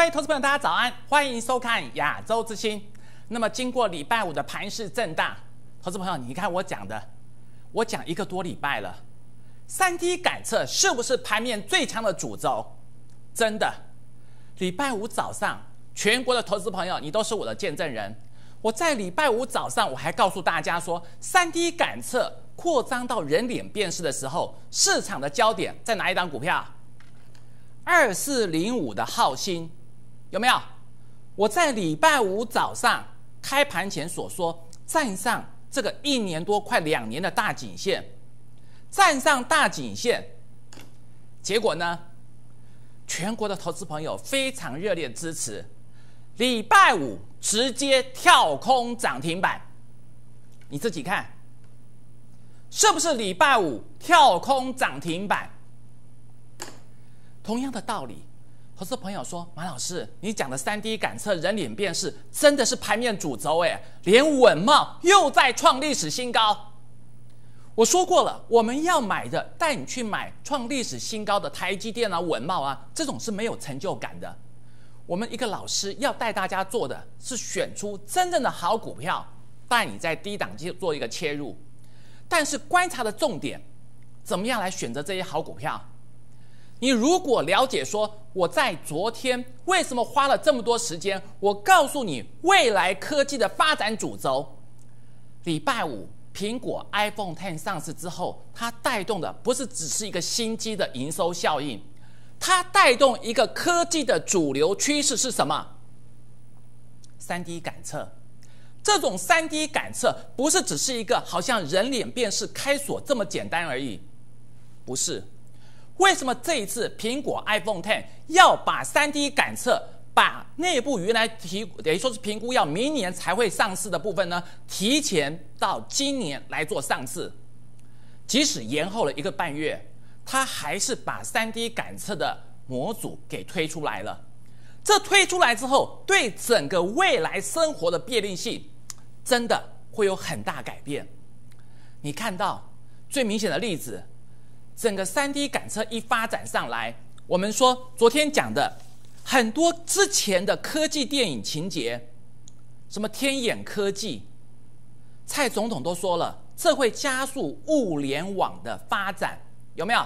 各位投资朋友，大家早安，欢迎收看亚洲之星。那么，经过礼拜五的盘势震荡，投资朋友，你看我讲的，我讲一个多礼拜了，三 D 感测是不是盘面最强的主轴？真的，礼拜五早上，全国的投资朋友，你都是我的见证人。我在礼拜五早上，我还告诉大家说，三 D 感测扩张到人脸辨识的时候，市场的焦点在哪一档股票？二四零五的浩鑫，有没有？我在礼拜五早上开盘前所说，站上这个一年多快两年的大颈线，站上大颈线，结果呢？全国的投资朋友非常热烈支持，礼拜五直接跳空涨停板，你自己看，是不是礼拜五跳空涨停板？同样的道理，投资朋友说：“马老师，你讲的三 D 感测人脸辨识真的是盘面主轴哎，连稳茂又在创历史新高。”我说过了，我们要买的带你去买创历史新高的台积电啊、稳茂啊，这种是没有成就感的。我们一个老师要带大家做的是选出真正的好股票，带你在低档期做一个切入。但是观察的重点，怎么样来选择这些好股票？你如果了解说我在昨天为什么花了这么多时间，我告诉你未来科技的发展主轴，礼拜五。苹果 iPhone Ten 上市之后，它带动的不是只是一个新机的营收效应，它带动一个科技的主流趋势是什么？三 D 感测。这种三 D 感测不是只是一个好像人脸辨识开锁这么简单而已，不是。为什么这一次苹果 iPhone Ten 要把三 D 感测？把内部原来提等于说是评估要明年才会上市的部分呢，提前到今年来做上市，即使延后了一个半月，它还是把三 D 感测的模组给推出来了。这推出来之后，对整个未来生活的便利性，真的会有很大改变。你看到最明显的例子，整个三 D 感测一发展上来，我们说昨天讲的。很多之前的科技电影情节，什么天眼科技，蔡总统都说了，这会加速物联网的发展，有没有？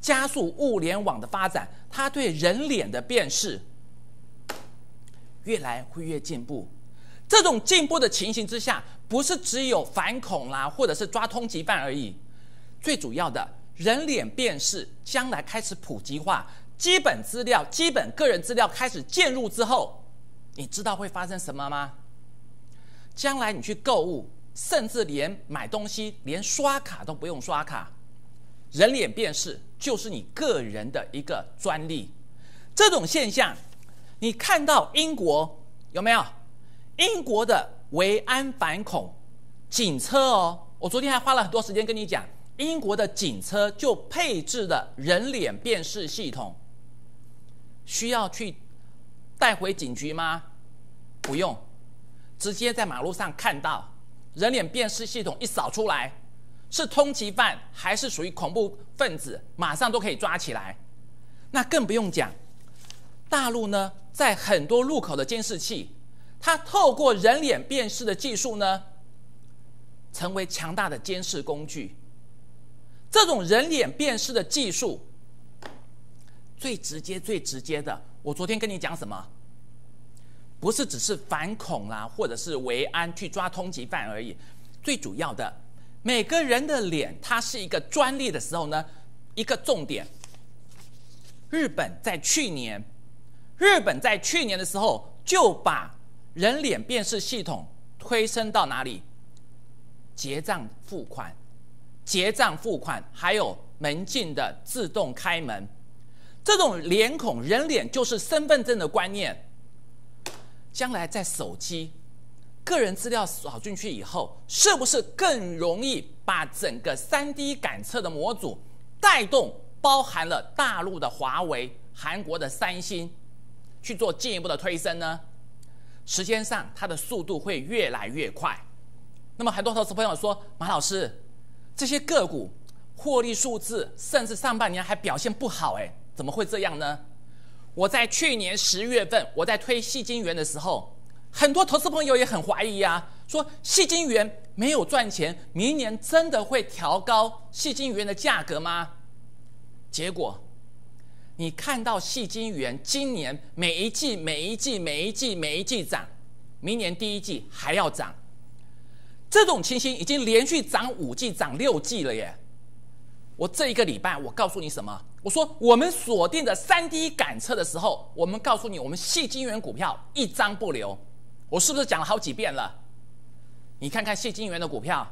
加速物联网的发展，它对人脸的辨识越来会越进步。这种进步的情形之下，不是只有反恐啦，或者是抓通缉犯而已，最主要的人脸辨识将来开始普及化。基本资料、基本个人资料开始介入之后，你知道会发生什么吗？将来你去购物，甚至连买东西、连刷卡都不用刷卡，人脸辨识就是你个人的一个专利。这种现象，你看到英国有没有？英国的维安反恐警车哦，我昨天还花了很多时间跟你讲，英国的警车就配置的人脸辨识系统。需要去带回警局吗？不用，直接在马路上看到人脸辨识系统一扫出来，是通缉犯还是属于恐怖分子，马上都可以抓起来。那更不用讲，大陆呢，在很多路口的监视器，它透过人脸辨识的技术呢，成为强大的监视工具。这种人脸辨识的技术。最直接、最直接的，我昨天跟你讲什么？不是只是反恐啦，或者是维安去抓通缉犯而已。最主要的，每个人的脸，它是一个专利的时候呢，一个重点。日本在去年，日本在去年的时候就把人脸辨识系统推升到哪里？结账付款、结账付款，还有门禁的自动开门。这种脸孔人脸就是身份证的观念，将来在手机个人资料扫进去以后，是不是更容易把整个三 D 感测的模组带动，包含了大陆的华为、韩国的三星去做进一步的推升呢？时间上它的速度会越来越快。那么很多投资朋友说，马老师，这些个股获利数字甚至上半年还表现不好，哎。怎么会这样呢？我在去年十月份我在推细金元的时候，很多投资朋友也很怀疑啊，说细金元没有赚钱，明年真的会调高细金元的价格吗？结果，你看到细金元今年每一季、每一季、每一季、每一季涨，明年第一季还要涨，这种情形已经连续涨五季、涨六季了耶！我这一个礼拜，我告诉你什么？我说我们锁定的三 D 感测的时候，我们告诉你，我们细晶圆股票一张不留。我是不是讲了好几遍了？你看看细晶圆的股票，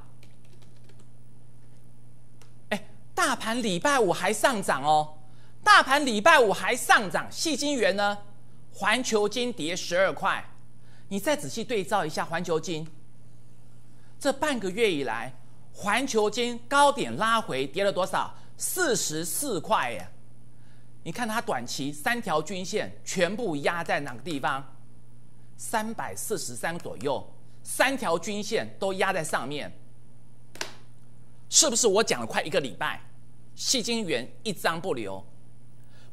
哎，大盘礼拜五还上涨哦，大盘礼拜五还上涨，细晶圆呢？环球金跌十二块，你再仔细对照一下环球金，这半个月以来。环球金高点拉回，跌了多少？四十四块耶！你看它短期三条均线全部压在哪个地方？三百四十三左右，三条均线都压在上面，是不是？我讲了快一个礼拜，细晶圆一张不留，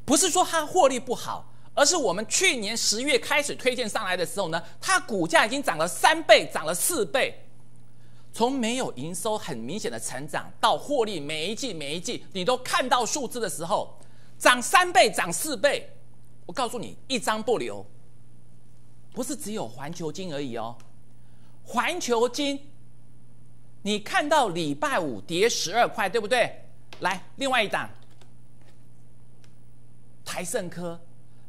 不是说它获利不好，而是我们去年十月开始推荐上来的时候呢，它股价已经涨了三倍，涨了四倍。从没有营收很明显的成长到获利，每一季每一季你都看到数字的时候，涨三倍、涨四倍，我告诉你，一张不留。不是只有环球金而已哦，环球金，你看到礼拜五跌十二块，对不对？来，另外一档，台盛科，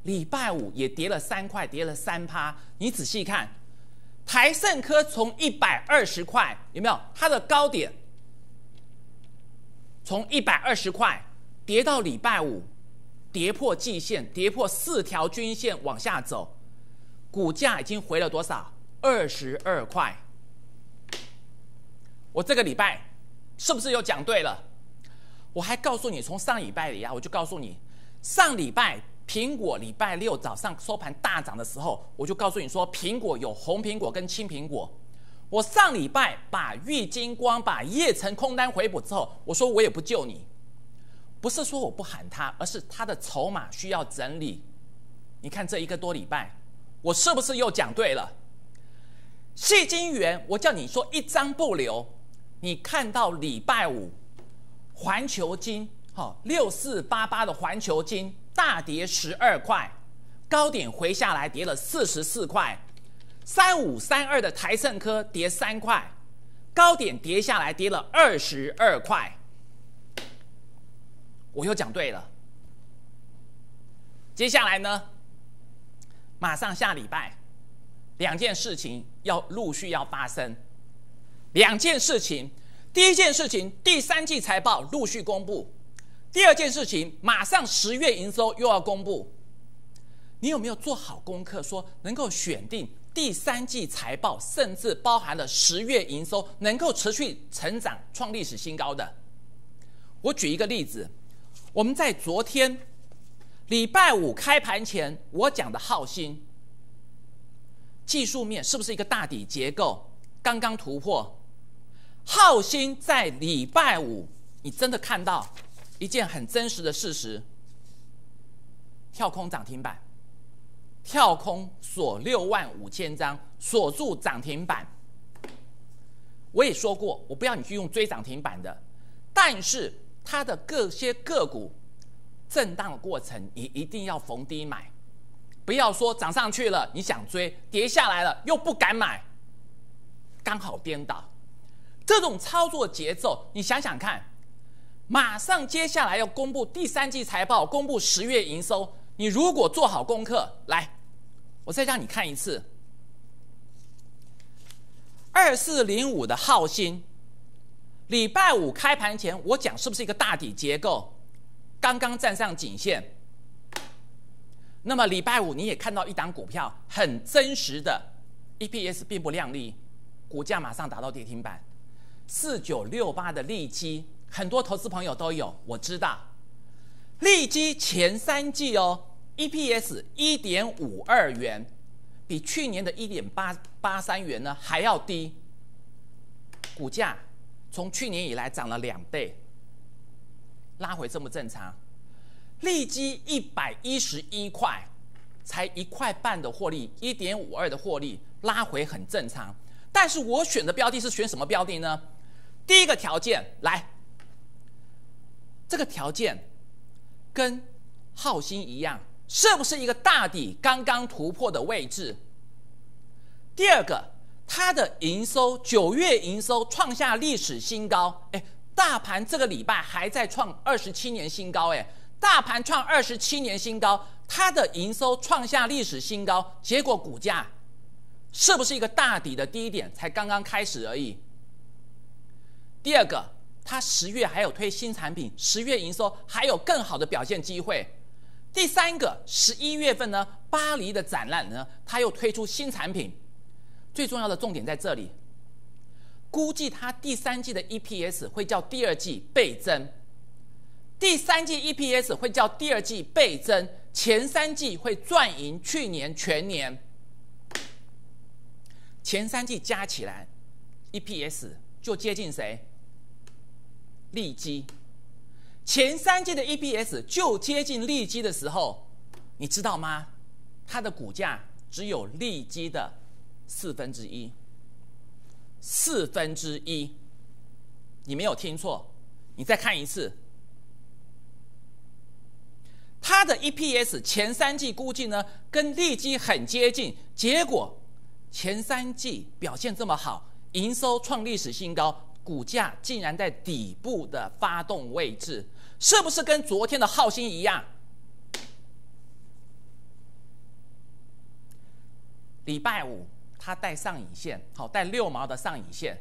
礼拜五也跌了三块，跌了三趴，你仔细看。台盛科从一百二十块有没有？它的高点从一百二十块跌到礼拜五，跌破季线，跌破四条均线往下走，股价已经回了多少？二十二块。我这个礼拜是不是又讲对了？我还告诉你，从上礼拜里啊，我就告诉你，上礼拜。苹果礼拜六早上收盘大涨的时候，我就告诉你说，苹果有红苹果跟青苹果。我上礼拜把玉金光、把叶城空单回补之后，我说我也不救你，不是说我不喊他，而是他的筹码需要整理。你看这一个多礼拜，我是不是又讲对了？细金元，我叫你说一张不留。你看到礼拜五环球金，好六四八八的环球金。大跌十二块，高点回下来跌了四十四块，三五三二的台盛科跌三块，高点跌下来跌了二十二块。我又讲对了。接下来呢，马上下礼拜，两件事情要陆续要发生。两件事情，第一件事情，第三季财报陆续公布。第二件事情，马上十月营收又要公布，你有没有做好功课，说能够选定第三季财报，甚至包含了十月营收能够持续成长、创历史新高的？我举一个例子，我们在昨天礼拜五开盘前，我讲的浩鑫技术面是不是一个大底结构？刚刚突破，浩鑫在礼拜五，你真的看到？一件很真实的事实，跳空涨停板，跳空锁六万五千张，锁住涨停板。我也说过，我不要你去用追涨停板的，但是它的各些个股震荡的过程，你一定要逢低买，不要说涨上去了你想追，跌下来了又不敢买，刚好颠倒。这种操作节奏，你想想看。马上接下来要公布第三季财报，公布十月营收。你如果做好功课，来，我再让你看一次。二四零五的浩鑫，礼拜五开盘前我讲是不是一个大底结构？刚刚站上颈线。那么礼拜五你也看到一档股票很真实的，EPS 并不亮丽，股价马上达到跌停板，四九六八的利基。很多投资朋友都有，我知道，利基前三季哦，EPS 一点五二元，比去年的一点八八三元呢还要低，股价从去年以来涨了两倍，拉回这么正常。利基一百一十一块，才一块半的获利，一点五二的获利拉回很正常。但是我选的标的是选什么标的呢？第一个条件来，这个条件跟浩鑫一样，是不是一个大底刚刚突破的位置？第二个，它的营收九月营收创下历史新高，哎，大盘这个礼拜还在创二十七年新高，哎，大盘创二十七年新高，它的营收创下历史新高，结果股价。是不是一个大底的低点才刚刚开始而已？第二个，它十月还有推新产品，十月营收还有更好的表现机会。第三个，十一月份呢，巴黎的展览呢，它又推出新产品。最重要的重点在这里，估计它第三季的 EPS 会叫第二季倍增，第三季 EPS 会叫第二季倍增，前三季会赚赢去年全年。前三季加起来，EPS 就接近谁？利基。前三季的 EPS 就接近利基的时候，你知道吗？它的股价只有利基的四分之一。四分之一，你没有听错，你再看一次。它的 EPS 前三季估计呢，跟利基很接近，结果。前三季表现这么好，营收创历史新高，股价竟然在底部的发动位置，是不是跟昨天的浩鑫一样？礼拜五它带上影线，好带六毛的上影线，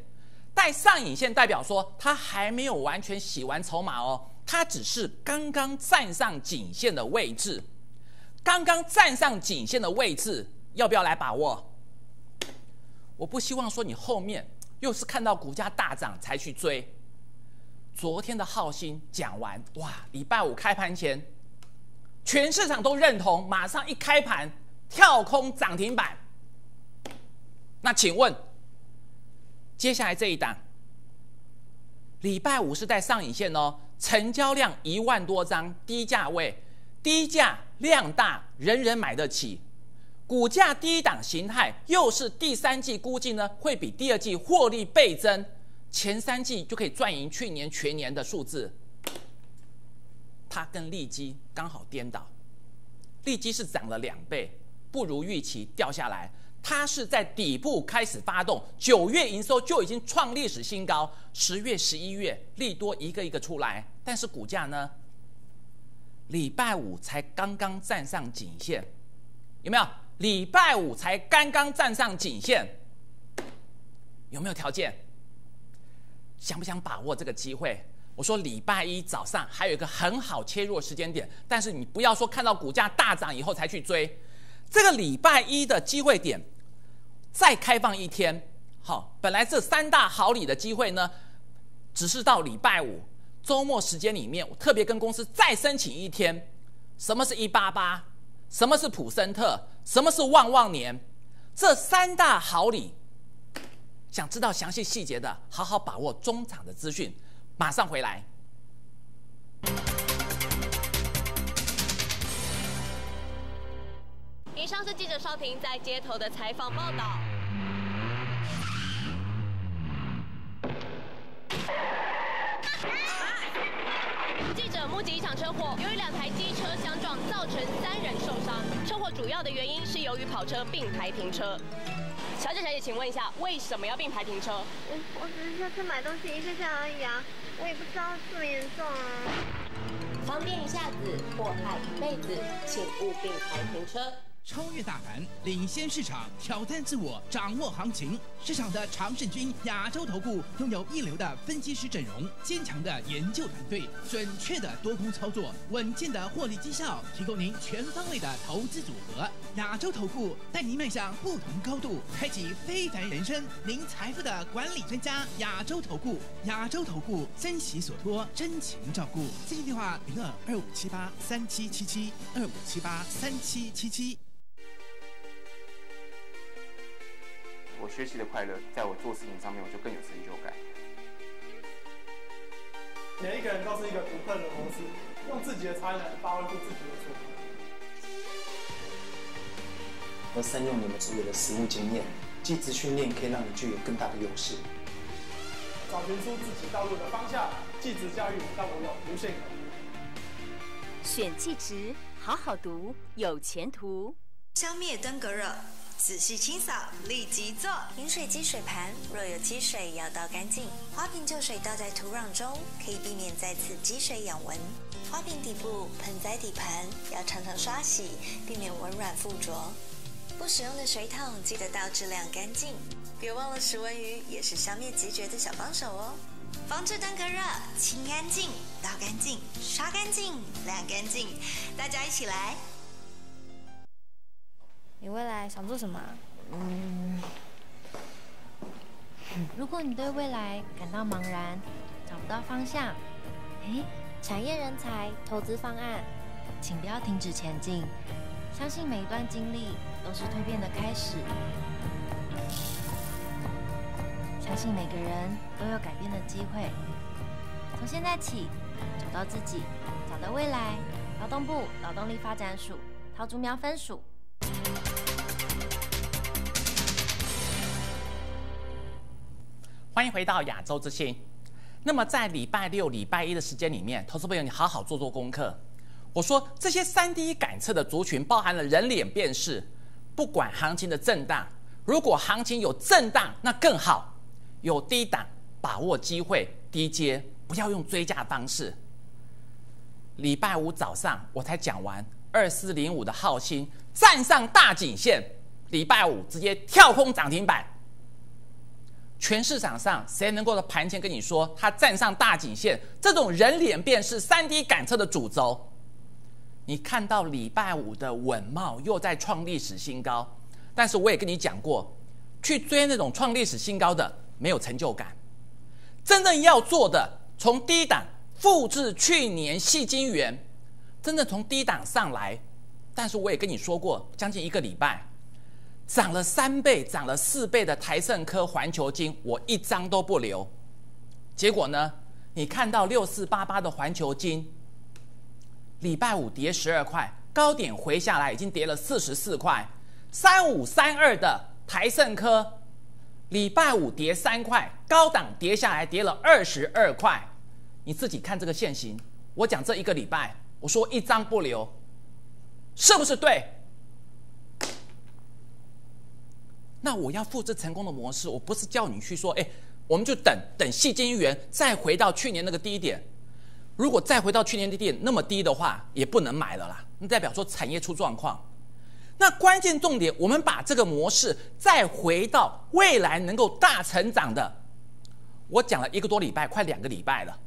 带上影线代表说它还没有完全洗完筹码哦，它只是刚刚站上颈线的位置，刚刚站上颈线的位置，要不要来把握？我不希望说你后面又是看到股价大涨才去追。昨天的浩鑫讲完，哇，礼拜五开盘前，全市场都认同，马上一开盘跳空涨停板。那请问，接下来这一档，礼拜五是在上影线哦，成交量一万多张，低价位，低价量大，人人买得起。股价低档形态，又是第三季估计呢，会比第二季获利倍增，前三季就可以赚赢去年全年的数字。它跟利基刚好颠倒，利基是涨了两倍，不如预期掉下来。它是在底部开始发动，九月营收就已经创历史新高，十月、十一月利多一个一个出来，但是股价呢，礼拜五才刚刚站上颈线，有没有？礼拜五才刚刚站上颈线，有没有条件？想不想把握这个机会？我说礼拜一早上还有一个很好切入的时间点，但是你不要说看到股价大涨以后才去追，这个礼拜一的机会点再开放一天。好，本来这三大好礼的机会呢，只是到礼拜五周末时间里面，我特别跟公司再申请一天。什么是一八八？什么是普森特？什么是旺旺年？这三大好礼，想知道详细细节的，好好把握中场的资讯，马上回来。以上是记者邵婷在街头的采访报道。记者目击一场车祸，由于两台机车相撞，造成三人受伤。车祸主要的原因是由于跑车并排停车。小姐，小姐，请问一下，为什么要并排停车？我我只是下车买东西一下下而已啊，我也不知道这么严重啊。方便一下子，祸害一辈子，请勿并排停车。超越大盘，领先市场，挑战自我，掌握行情。市场的常胜军，亚洲投顾拥有一流的分析师阵容，坚强的研究团队，准确的多空操作，稳健的获利绩效，提供您全方位的投资组合。亚洲投顾带您迈向不同高度，开启非凡人生。您财富的管理专家，亚洲投顾，亚洲投顾珍惜所托，真情照顾。咨询电话：零二二五七八三七七七二五七八三七七七。我学习的快乐，在我做事情上面，我就更有成就感。每一个人都是一个独特的公司，用自己的才能发挥出自己的作品。而善用你们所有的实务经验，技职训练可以让你具有更大的优势。找寻出自己道路的方向，技职教育让我有无限可能。选技职，好好读，有前途。消灭登革热，仔细清扫，立即做。饮水机水盘若有积水，要倒干净。花瓶旧水倒在土壤中，可以避免再次积水养蚊。花瓶底部、盆栽底盘要常常刷洗，避免蚊卵附着。不使用的水桶记得倒质量干净。别忘了食蚊鱼也是消灭疾绝的小帮手哦。防治登革热，清干净、倒干净、刷干净、晾干净，大家一起来。你未来想做什么？嗯，如果你对未来感到茫然，找不到方向，诶，产业人才投资方案，请不要停止前进，相信每一段经历都是蜕变的开始，相信每个人都有改变的机会。从现在起，找到自己，找到未来。劳动部劳动力发展署桃竹苗分署。欢迎回到亚洲之星。那么在礼拜六、礼拜一的时间里面，投资朋友你好好做做功课。我说这些三 D 感测的族群包含了人脸辨识，不管行情的震荡，如果行情有震荡，那更好，有低档把握机会，低阶不要用追价方式。礼拜五早上我才讲完二四零五的浩鑫站上大颈线，礼拜五直接跳空涨停板。全市场上谁能够在盘前跟你说他站上大颈线？这种人脸辨识、三 D 感测的主轴，你看到礼拜五的稳茂又在创历史新高，但是我也跟你讲过，去追那种创历史新高的没有成就感。真正要做的，从低档复制去年细金元，真正从低档上来。但是我也跟你说过，将近一个礼拜。涨了三倍、涨了四倍的台盛科、环球金，我一张都不留。结果呢？你看到六四八八的环球金，礼拜五跌十二块，高点回下来已经跌了四十四块。三五三二的台盛科，礼拜五跌三块，高档跌下来跌了二十二块。你自己看这个线型，我讲这一个礼拜，我说一张不留，是不是对？那我要复制成功的模式，我不是叫你去说，哎，我们就等等细晶圆再回到去年那个低点。如果再回到去年低点那么低的话，也不能买了啦。那代表说产业出状况。那关键重点，我们把这个模式再回到未来能够大成长的。我讲了一个多礼拜，快两个礼拜了，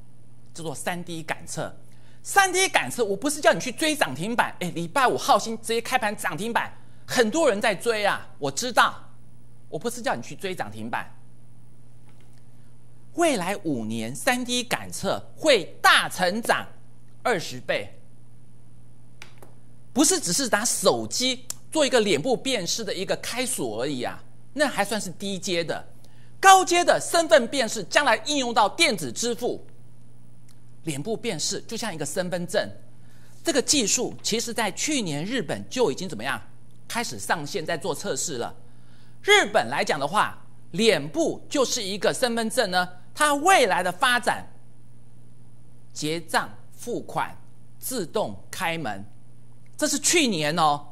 叫做三 D 感测。三 D 感测，我不是叫你去追涨停板，哎，礼拜五浩鑫直接开盘涨停板，很多人在追啊，我知道。我不是叫你去追涨停板，未来五年三 D 感测会大成长二十倍，不是只是拿手机做一个脸部辨识的一个开锁而已啊，那还算是低阶的，高阶的身份辨识将来应用到电子支付，脸部辨识就像一个身份证，这个技术其实在去年日本就已经怎么样开始上线在做测试了。日本来讲的话，脸部就是一个身份证呢。它未来的发展，结账、付款、自动开门，这是去年哦，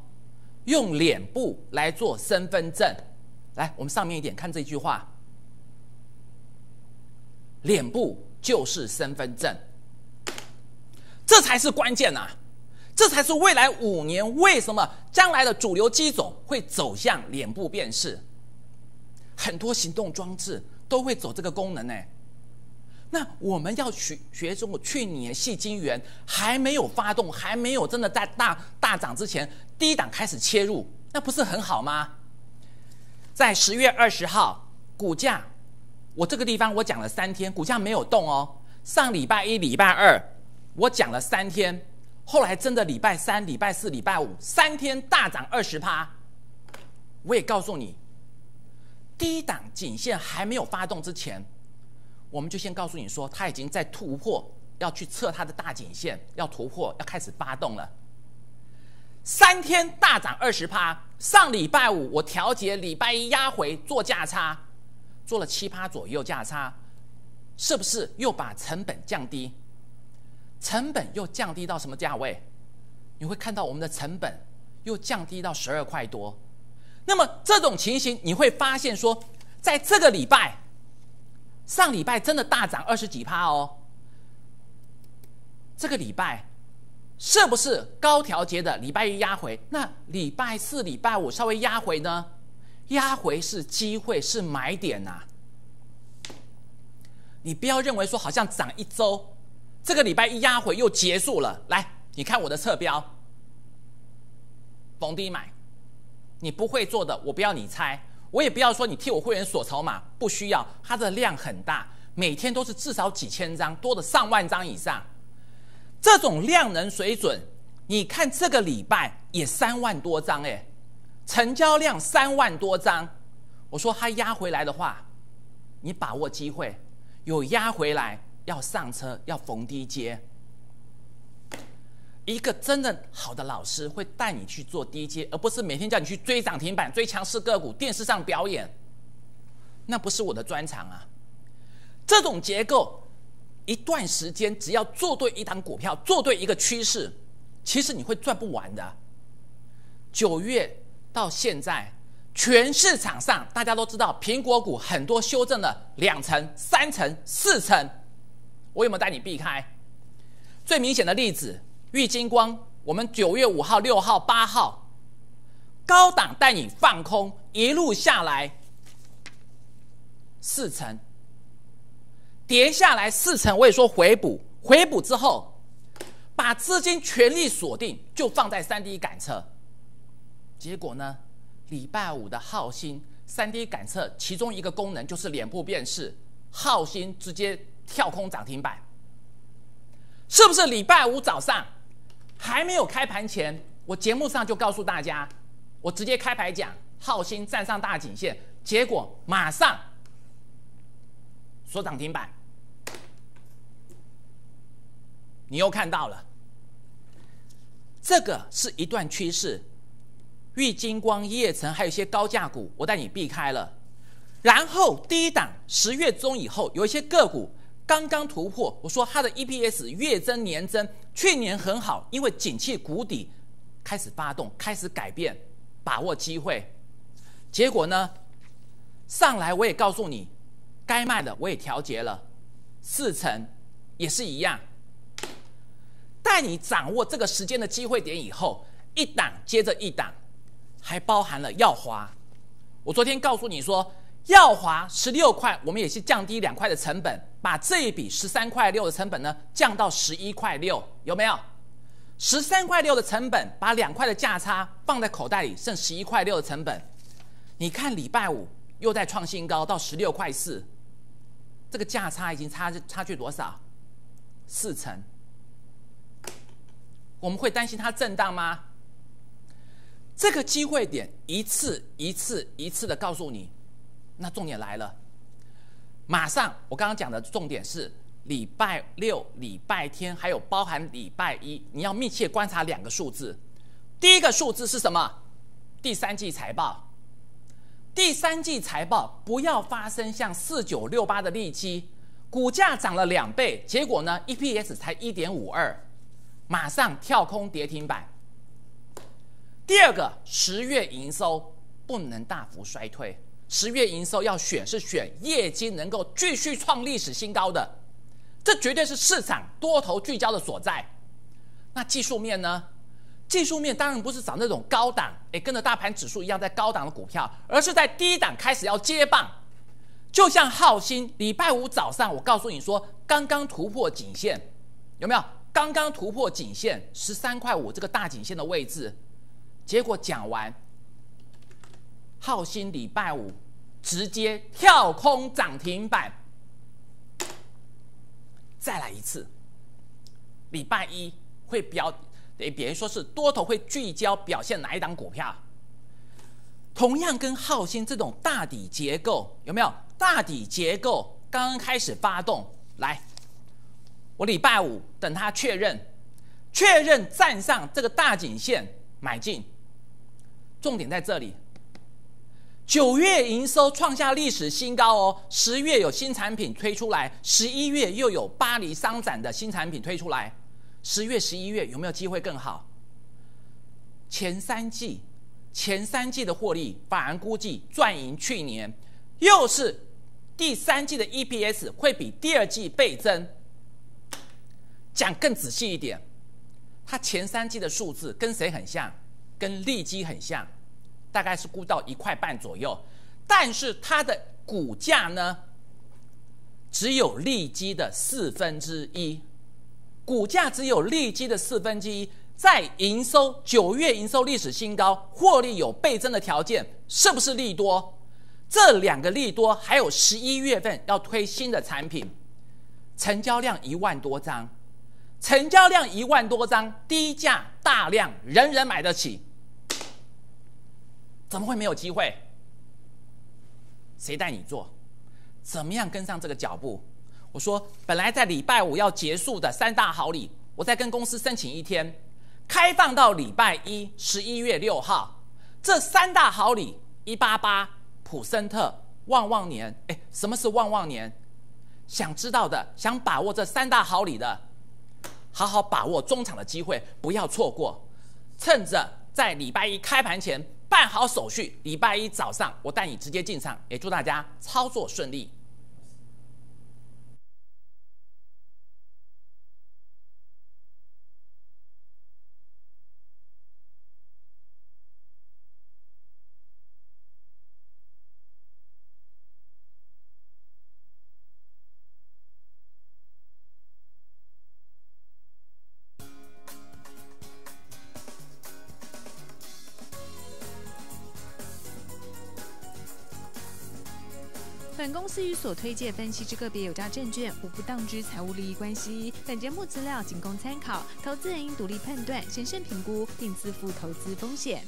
用脸部来做身份证。来，我们上面一点看这句话：脸部就是身份证，这才是关键呐！这才是未来五年为什么将来的主流机种会走向脸部辨识，很多行动装置都会走这个功能呢。那我们要学学中国去年细晶圆还没有发动，还没有真的在大大涨之前，低档开始切入，那不是很好吗？在十月二十号，股价我这个地方我讲了三天，股价没有动哦。上礼拜一、礼拜二我讲了三天。后来真的礼拜三、礼拜四、礼拜五三天大涨二十趴，我也告诉你，低档颈线还没有发动之前，我们就先告诉你说，它已经在突破，要去测它的大颈线，要突破，要开始发动了。三天大涨二十趴。上礼拜五我调节，礼拜一压回做价差，做了七趴左右价差，是不是又把成本降低？成本又降低到什么价位？你会看到我们的成本又降低到十二块多。那么这种情形，你会发现说，在这个礼拜，上礼拜真的大涨二十几趴哦。这个礼拜是不是高调节的？礼拜一压回，那礼拜四、礼拜五稍微压回呢？压回是机会，是买点呐。你不要认为说好像涨一周，这个礼拜一压回又结束了。来，你看我的侧标，逢低买。你不会做的，我不要你猜，我也不要说你替我会员锁筹码，不需要。它的量很大，每天都是至少几千张，多的上万张以上。这种量能水准，你看这个礼拜也三万多张哎，成交量三万多张。我说它压回来的话，你把握机会，有压回来要上车，要逢低接。一个真正好的老师会带你去做低阶，而不是每天叫你去追涨停板、追强势个股、电视上表演。那不是我的专长啊！这种结构，一段时间只要做对一档股票，做对一个趋势，其实你会赚不完的。九月到现在，全市场上大家都知道，苹果股很多修正了两成、三成、四成。我有没有带你避开？最明显的例子。玉金光，我们九月五号、六号、八号，高档带你放空，一路下来四成，跌下来四成，我也说回补，回补之后，把资金全力锁定，就放在三 D 感测。结果呢，礼拜五的浩鑫三 D 感测其中一个功能就是脸部辨识，浩鑫直接跳空涨停板，是不是礼拜五早上？还没有开盘前，我节目上就告诉大家，我直接开牌讲，浩鑫站上大颈线，结果马上说涨停板。你又看到了，这个是一段趋势，玉金光、叶城还有一些高价股，我带你避开了。然后第一档十月中以后，有一些个股。刚刚突破，我说它的 EPS 月增年增，去年很好，因为景气谷底开始发动，开始改变，把握机会。结果呢，上来我也告诉你，该卖的我也调节了，四成也是一样。带你掌握这个时间的机会点以后，一档接着一档，还包含了耀华。我昨天告诉你说。耀华十六块，我们也是降低两块的成本，把这一笔十三块六的成本呢降到十一块六，有没有？十三块六的成本，把两块的价差放在口袋里，剩十一块六的成本。你看礼拜五又在创新高，到十六块四，这个价差已经差差距多少？四成。我们会担心它震荡吗？这个机会点一次一次一次的告诉你。那重点来了，马上我刚刚讲的重点是礼拜六、礼拜天，还有包含礼拜一，你要密切观察两个数字。第一个数字是什么？第三季财报。第三季财报不要发生像四九六八的利基，股价涨了两倍，结果呢 EPS 才一点五二，马上跳空跌停板。第二个十月营收不能大幅衰退。十月营收要选是选业绩能够继续创历史新高的，这绝对是市场多头聚焦的所在。那技术面呢？技术面当然不是找那种高档，诶，跟着大盘指数一样在高档的股票，而是在低档开始要接棒。就像浩鑫，礼拜五早上我告诉你说，刚刚突破颈线，有没有？刚刚突破颈线十三块五这个大颈线的位置，结果讲完。浩鑫礼拜五直接跳空涨停板，再来一次。礼拜一会表，诶，别人说是多头会聚焦表现哪一档股票？同样跟浩鑫这种大底结构有没有？大底结构刚刚开始发动，来，我礼拜五等它确认，确认站上这个大颈线，买进。重点在这里，九月营收创下历史新高哦，十月有新产品推出来，十一月又有巴黎商展的新产品推出来，十月、十一月有没有机会更好？前三季，前三季的获利反而估计赚赢去年，又是第三季的 EPS 会比第二季倍增。讲更仔细一点，它前三季的数字跟谁很像？跟利基很像，大概是估到一块半左右，但是它的股价呢，只有利基的四分之一，股价只有利基的四分之一，在营收九月营收历史新高，获利有倍增的条件，是不是利多？这两个利多，还有十一月份要推新的产品，成交量一万多张，成交量一万多张，低价大量，人人买得起。怎么会没有机会？谁带你做？怎么样跟上这个脚步？我说，本来在礼拜五要结束的三大好礼，我再跟公司申请一天，开放到礼拜一，十一月六号。这三大好礼，一八八、普森特、旺旺年。哎，什么是旺旺年？想知道的，想把握这三大好礼的，好好把握中场的机会，不要错过。趁着在礼拜一开盘前。办好手续，礼拜一早上我带你直接进场，也祝大家操作顺利。所推介分析之个别有价证券无不当之财务利益关系。本节目资料仅供参考，投资人应独立判断、审慎评估，并自负投资风险。